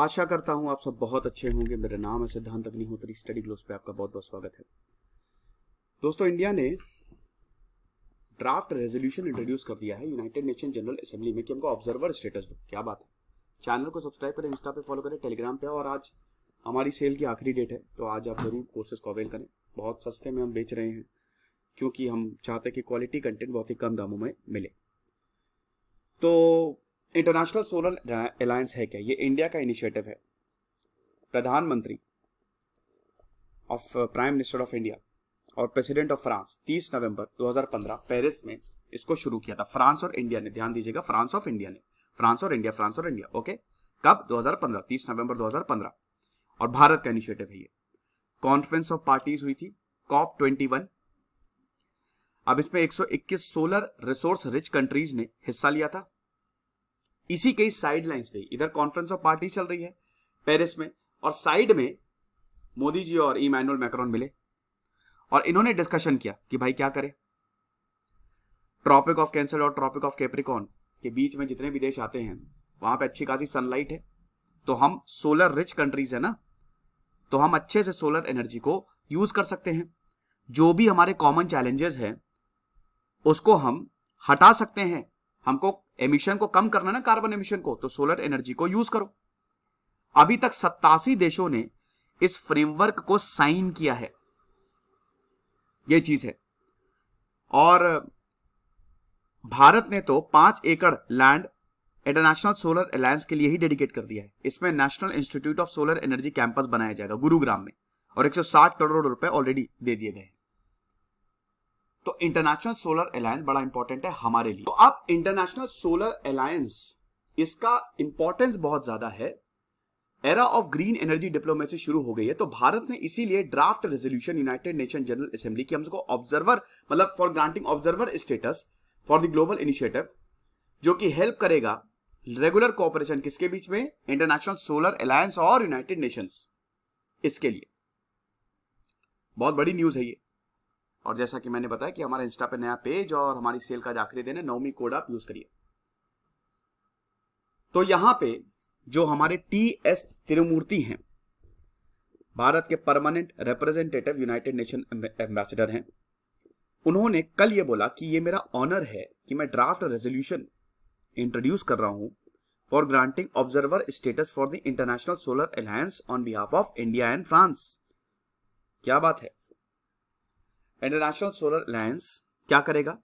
आशा करता हूँ आप सब बहुत अच्छे होंगे। मेरा नाम है सिद्धांत अग्निहोत्री। स्टडी ग्लोस पे आपका बहुत बहुत स्वागत है। दोस्तों, इंडिया ने ड्राफ्ट रेजोल्यूशन इंट्रोड्यूस कर दिया है यूनाइटेड नेशन जनरल असेंबली में कि हमको ऑब्जर्वर स्टेटस दो। क्या बात है? चैनल को सब्सक्राइब करें, इंस्टा पे फॉलो करें, टेलीग्राम पे। और आज हमारी सेल की आखिरी डेट है तो आज आप ज़रूर कोर्सेज को अवेल करें। बहुत सस्ते में हम बेच रहे हैं, क्योंकि हम चाहते हैं कि क्वालिटी कंटेंट बहुत ही कम दामों में मिले। तो इंटरनेशनल सोलर अलायंस है क्या? ये इंडिया का इनिशिएटिव है। प्रधानमंत्री of prime minister of India और प्रेसिडेंट ऑफ़ फ्रांस 30 नवंबर 2015 पेरिस में इसको शुरू किया था। फ्रांस और इंडिया ने, ध्यान दीजिएगा फ्रांस ऑफ़ इंडिया ने। फ्रांस और इंडिया फ्रांस और इंडिया ओके कब? 2015 30 नवंबर 2015 और भारत का इनिशिएटिव है ये। कॉन्फ्रेंस ऑफ़ पार्टीज़ हुई थी कॉप 21 अब इसमें 121 सोलर रिसोर्स रिच कंट्रीज़ ने हिस्सा लिया था। इसी के साइड लाइन्स पे, इधर कॉन्फ्रेंस ऑफ़ पार्टी चल रही है पेरिस में, और साइड में मोदी जी और इमैनुअल मैक्रोन मिले, और इन्होंने डिस्कशन किया कि भाई क्या करें। ट्रॉपिक ऑफ़ कैंसर और ट्रॉपिक ऑफ़ कैप्रिकॉन के बीच में जितने भी देश आते हैं, वहाँ पे अच्छी खासी सनलाइट है। तो हम सोलर रिच कंट्रीज़ है ना तो हम अच्छे से सोलर एनर्जी को यूज़ कर सकते हैं। जो भी हमारे कॉमन चैलेंजेस हैं, उसको हम हटा सकते हैं। हमको एमिशन को कम करना ना कार्बन एमिशन को तो सोलर एनर्जी को यूज़ करो। अभी तक सत्तासी देशों ने इस फ्रेमवर्क को साइन किया है। यह चीज़ है। और भारत ने तो पाँच एकड़ लैंड इंटरनेशनल सोलर अलायंस के लिए ही डेडिकेट कर दिया है। इसमें national institute of solar energy campus बनाया जाएगा, गुरुग्राम में। और 160 करोड़ रुपए ऑलरेडी दे दिए गए तो इंटरनेशनल सोलर अलायंस बड़ा इंपॉर्टेंट है हमारे लिए। तो अब इंटरनेशनल सोलर अलायंस इसका इंपॉर्टेंस बहुत ज़्यादा है। Era of green energy diplomacy शुरू हो गई है तो भारत ने इसीलिए draft resolution united nation general assembly की। हमको ऑब्जर्वर मतलब for granting observer status for the global initiative जो कि हेल्प करेगा रेगुलर कोऑपरेशन किसके बीच में? इंटरनेशनल सोलर अलायंस और यूनाइटेड नेशंस इसके लिए। बहुत बड़ी न्यूज़ है ये। और जैसा कि मैंने बताया कि हमारे इंस्टा पे नया पेज और हमारी सेल का आखिरी दिन है नौमी कोड आप यूज़ करिए। तो यहाँ पे जो हमारे टी एस तिरुमूर्ति हैं, भारत के permanent representative united nation ambassador हैं, उन्होंने कल ये बोला कि ये मेरा ऑनर है कि मैं ड्राफ्ट रेजोल्यूशन इंट्रोड्यूस कर रहा हूँ for granting observer status for the international solar alliance on behalf of India and France क्या बात है? इंटरनेशनल सोलर अलायंस क्या करेगा?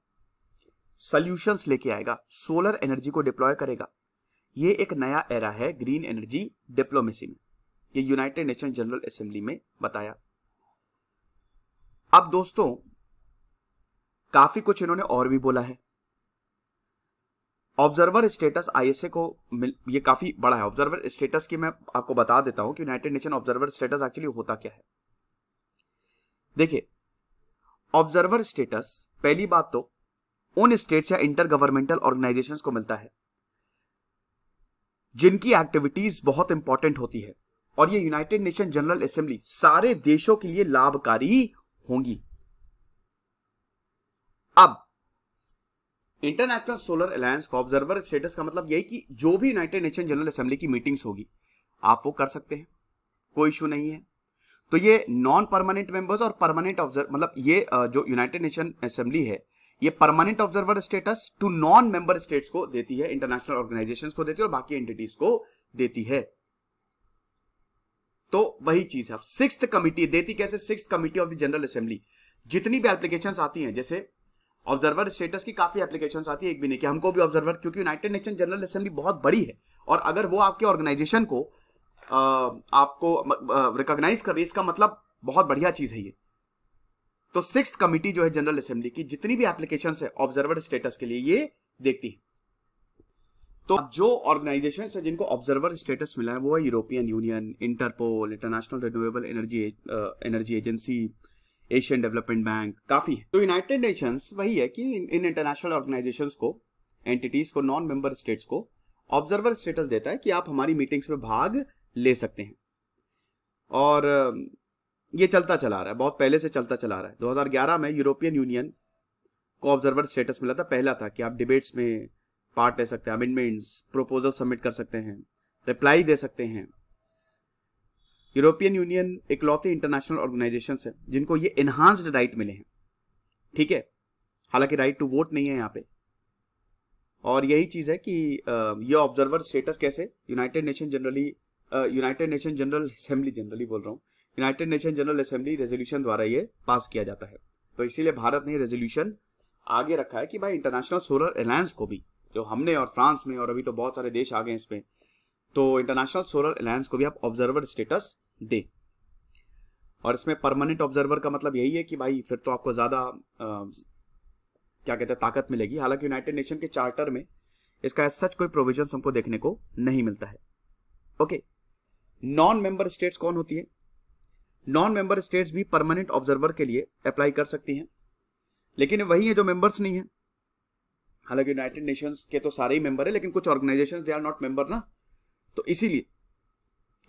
सोल्यूशंस लेके आएगा सोलर एनर्जी को डिप्लॉय करेगा। ये एक नया एरा है ग्रीन एनर्जी डिप्लोमेसी में। ये यूनाइटेड नेशन जनरल असेंबली में बताया। अब दोस्तों काफ़ी कुछ इन्होंने और भी बोला है। ऑब्जर्वर स्टेटस आईएसए को मिल, ये काफ़ी बड़ा है। ऑब्जर्वर स्टेटस की मैं आपको बता देता हूँ कि united nation observer status actually होता क्या है। देखिए ऑब्जर्वर स्टेटस, पहली बात तो उन स्टेट्स या इंटर गवर्नमेंटल ऑर्गेनाइजेशंस को मिलता है, जिनकी एक्टिविटीज़ बहुत इंपॉर्टेंट होती है, और ये यूनाइटेड नेशन जनरल असेंबली सारे देशों के लिए लाभकारी होंगी। अब, इंटरनेशनल सोलर अलायंस का ऑब्जर्वर स्टेटस का मतलब यही कि जो भी यूनाइटेड नेशन जनरल असेंबली की मीटिंग्स होगी, आप वो कर सकते हैं, कोई इशू नहीं है। तो ये नॉन परमानेंट मेंबर्स और परमानेंट ऑब्ज़र्व मतलब ये जो यूनाइटेड नेशन असेंबली है, ये permanent observer status to non member states को देती है इंटरनेशनल ऑर्गेनाइजेशंस को देती है और बाकी एंटिटीज को देती है। तो वही चीज़ है। सिक्स कमिटी देती कैसे six committee of the General Assembly जितनी भी एप्लीकेशन आती हैं, जैसे ऑब्जर्वर स्टेटस की काफ़ी एप्लीकेशन आती है, एक भी नहीं कि हमको भी ऑब्जर्वर क्योंकि यूनाइटेड नेशन जनरल असेंबली बहुत बड़ी है। और अगर वो आपके ऑर्गेनाइजेशन को आपको रिकॉग्नाइज कर रही है, इसका मतलब बहुत बढ़िया चीज़ है ये। तो सिक्स कमिटी जो है जनरल असेंबली की, जितनी भी एप्लीकेशन है ऑब्जर्वर स्टेटस के लिए ये देखती है। तो जो ऑर्गेनाइजेशन है, जिनको ऑब्जर्वर स्टेटस मिला है, वो है European Union Interpol International Renewable Energy Energy Agency Asian Development Bank काफ़ी है। तो यूनाइटेड नेशंस वही है कि इन इंटरनेशनल ऑर्गेनाइजेशंस को एंटिटीज को नॉन मेंबर स्टेट्स को ऑब्जर्वर स्टेटस देता है कि आप हमारी मीटिंग्स में भाग ले सकते हैं। और ये चलता चला रहा है, बहुत पहले से चलता चला रहा है। 2011 में यूरोपियन यूनियन को ऑब्जर्वर स्टेटस मिला था, पहला था कि आप डिबेट्स में पार्ट ले सकते हैं अमेंडमेंट्स प्रपोजल सबमिट कर सकते हैं रिप्लाई दे सकते हैं। यूरोपियन यूनियन इकलौते इंटरनेशनल ऑर्गेनाइजेशन है, जिनको ये एनहांस्ड राइट मिले हैं। ठीक है? हालाँकि राइट टू वोट नहीं है यहाँ पे। और यही चीज़ है कि ये ऑब्जर्वर स्टेटस कैसे? United Nation generally United Nation General Assembly generally बोल रहा हूँ। United Nation General Assembly resolution द्वारा ये पास किया जाता है। तो इसीलिए भारत ने रेजोल्यूशन आगे रखा है कि भाई इंटरनेशनल सोलर अलायंस को भी, जो हमने और फ्रांस में और अभी तो बहुत सारे देश आ गए इसमें तो इंटरनेशनल सोलर अलायंस को भी आप ऑब्जर्वर स्टेटस दे। और इसमें परमानेंट ऑब्जर्वर का मतलब यही है कि भाई फिर तो आपको ज़्यादा क्या कहते हैं, ताकत मिलेगी। हालाँकि यूनाइटेड नेशन के चार्टर में इसका सच कोई प्रोविज़न हमको देखने को नहीं मिलता है। ओके नॉन मेंबर स्टेट्स कौन होती है? नॉन मेंबर स्टेट्स भी परमानेंट ऑब्जर्वर के लिए अप्लाई कर सकती हैं। लेकिन वही है जो मेंबर्स नहीं है। हालाँकि यूनाइटेड नेशंस के तो सारे ही मेंबर है, लेकिन कुछ organisation they are not member ना? तो इसीलिए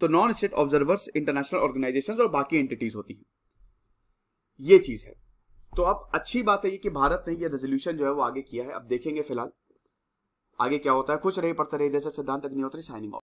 तो non state observers international organisation और बाकी एंटिटीज होती हैं। ये चीज़ है। तो अब अच्छी बात है ये कि भारत ने ये रेजोल्यूशन जो है वो आगे किया है। अब देखेंगे फ़िलहाल, आगे क्या होता है। कुछ रहे पड़ता रहे जैसे सिद्धांत अग्निहोत्री साइनिंग ऑफ़